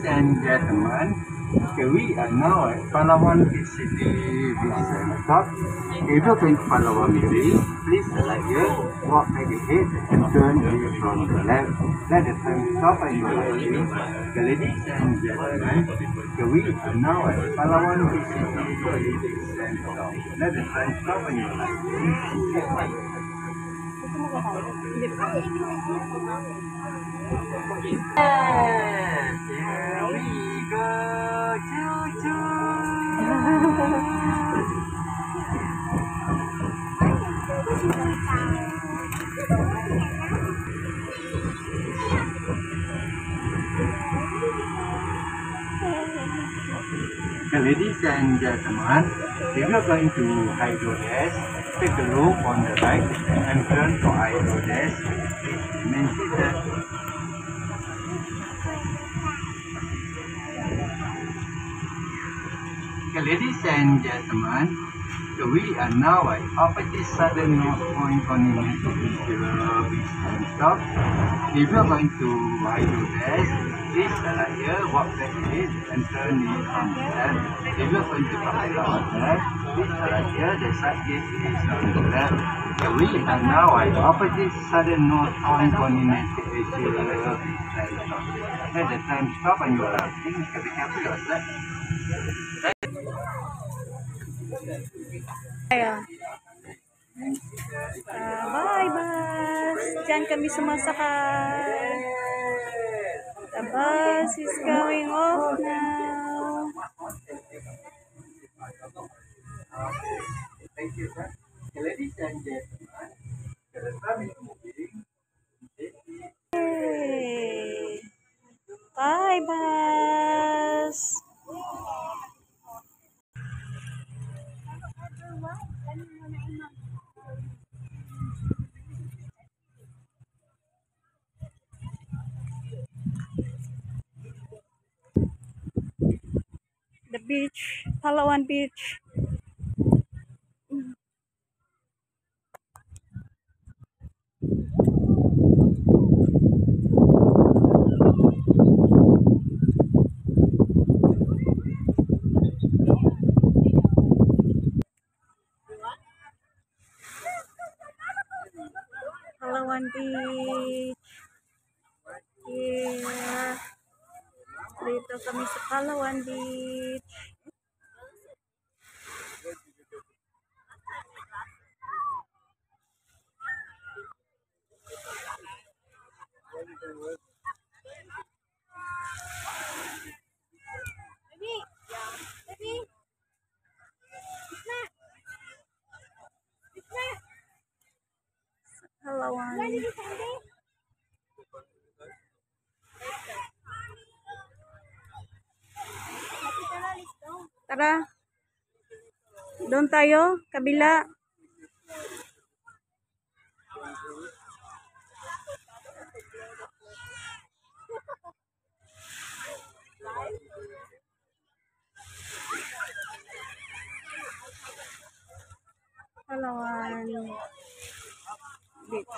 Ladies and gentlemen, okay, we are now at Palawan Vision Stop. If going to Palawan City, please select here, walk back ahead and turn here from the left. Let the time stop and you will see. Okay, ladies and gentlemen, okay, we are now at Palawan Vision Stop. Let the time stop you will see. Yes, here we go. Choo choo. Okay, ladies and gentlemen, if you're going to take a look on the right and turn for. Remain seated. Okay, ladies and gentlemen, we are now at opposite southern north point continental visual and stop. If you're going to Hydrodesk, please select here, walk back it and turn it on the. If you're going to buy Kapila left, please select here, the side gate is on the left. We are now at opposite southern north point continental visual and stop. Let the time stop and you're please be careful yourself. Ayan. Ah, bye, bus. Diyan kami sumasakay. The bus is going off now. Moving. Yay. Bye, bus. The beach, Palawan Beach. Palawan Beach. Here. Dito kami sa Palawan Beach. Tara. Doon tayo, kabila. Halawan. Dito.